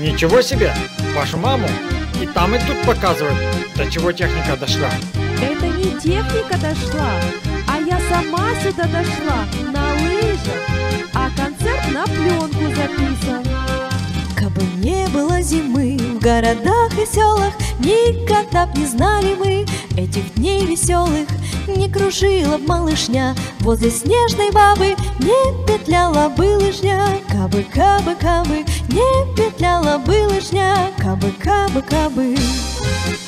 Ничего себе! Вашу маму и там и тут показывают, до чего техника дошла. Это не техника дошла, а я сама сюда дошла на лыжах, а концерт на пленку записан. Кабы не было зимы в городах и селах, Никогда б не знали мы этих дней веселых. Не кружила б малышня возле снежной бабы, Не петляла бы лыжня, кабы, кабы, кабы, Не петляла бы лыжня, кабы, кабы, кабы. Кабы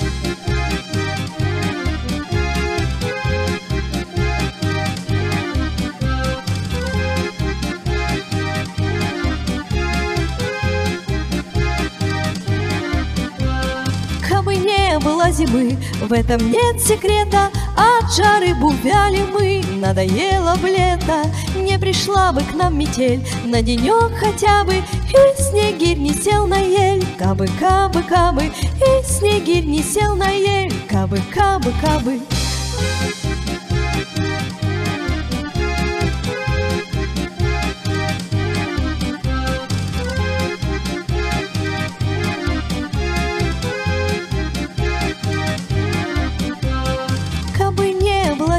не было зимы, в этом нет секрета От жары бувяли мы, надоело б лето Не пришла бы к нам метель. На денек хотя бы И снегирь не сел на ель, кабы, кабы, кабы И снегирь не сел на ель, кабы, кабы, кабы Кабы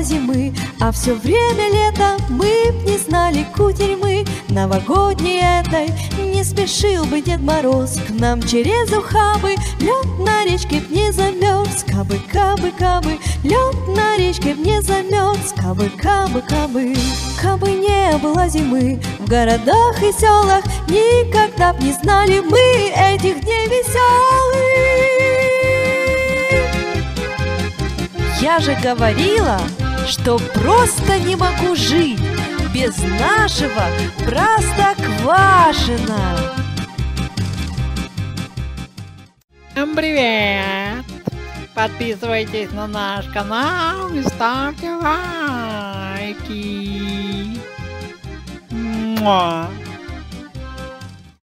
зимы, а все время лето Мы б не знали кутерьмы новогодней этой. Не спешил бы Дед Мороз к нам через ухабы Лед на речке б не замерз, кабы, кабы, кабы. Лед на речке б не замерз, кабы, кабы, кабы. Кабы не было зимы в городах и селах Никогда б не знали мы этих дней веселых Я же говорила, что просто не могу жить без нашего Простоквашино. Всем привет! Подписывайтесь на наш канал и ставьте лайки. Муа.